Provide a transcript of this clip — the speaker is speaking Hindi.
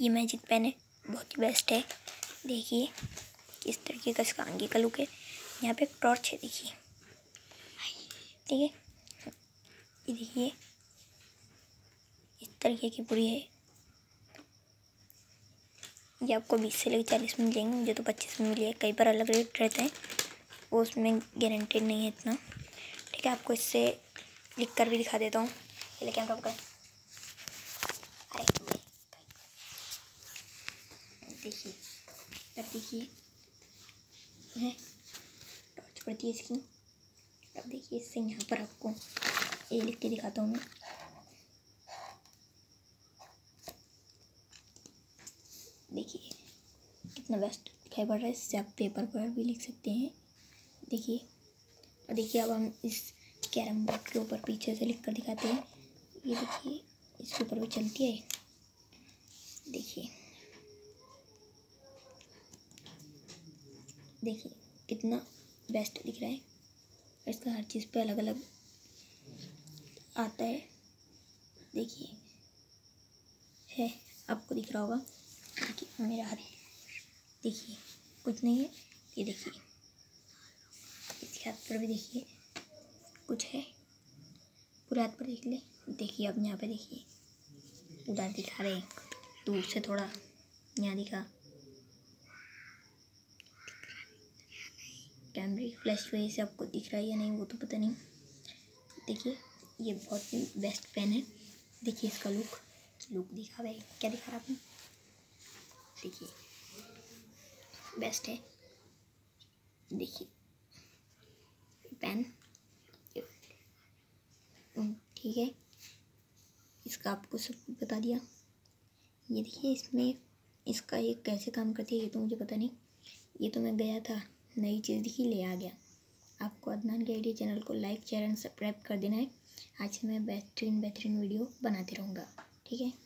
ये मैजिक पेन है बहुत ही बेस्ट है। देखिए, किस तरीके का इसका आगे का लुक है। यहाँ पे एक टॉर्च है, देखिए। ठीक है ये देखिए। इस तरीके की पूरी है। ये आपको बीस से लेकर चालीस में मिलेंगे, मुझे तो पच्चीस में मिली है। कई बार अलग रेट रहते हैं, वो उसमें गारंटेड नहीं है इतना। ठीक है, आपको इससे लिख कर भी दिखा देता हूँ। ये लेके हम कर। देखिए, अब देखिए। है? टॉर्च पड़ती है इसकी। अब देखिए, इससे यहाँ पर आपको ये लिख के दिखाता हूँ मैं। देखिए, कितना बेस्ट दिखाई पड़ रहा है। इससे आप पेपर पर भी लिख सकते हैं। देखिए, और देखिए, अब हम इस कैरम बोर्ड के ऊपर पीछे से लिख कर दिखाते हैं। ये देखिए, इसके ऊपर भी चलती है। देखिए। देखिए, कितना बेस्ट दिख रहा है। इसका हर चीज़ पे अलग अलग आता है। देखिए, है, आपको दिख रहा होगा। देखिए, मेरा हाथ, देखिए, कुछ नहीं है। ये देखिए इसके हाथ पर भी देखिए, कुछ है। पूरे हाथ पर देख ले। देखिए, अब यहाँ पे देखिए, उधर दिखा रहे हैं। दूर से थोड़ा यहाँ दिखा। कैमरे की फ्लैश वजह से आपको दिख रहा है या नहीं, वो तो पता नहीं। देखिए, ये बहुत ही बेस्ट पेन है। देखिए इसका लुक लुक दिखा भाई, क्या दिखा रहा आपने? देखिए बेस्ट है। देखिए पेन ठीक है। इसका आपको सब बता दिया। ये देखिए, इसमें, इसका ये कैसे काम करती है, ये तो मुझे पता नहीं। ये तो मैं गया था नई चीज़ ही ले आ गया। आपको अदनान के आइडिया चैनल को लाइक, शेयर एंड सब्सक्राइब कर देना है। आज मैं बेहतरीन बेहतरीन वीडियो बनाती रहूँगा। ठीक है?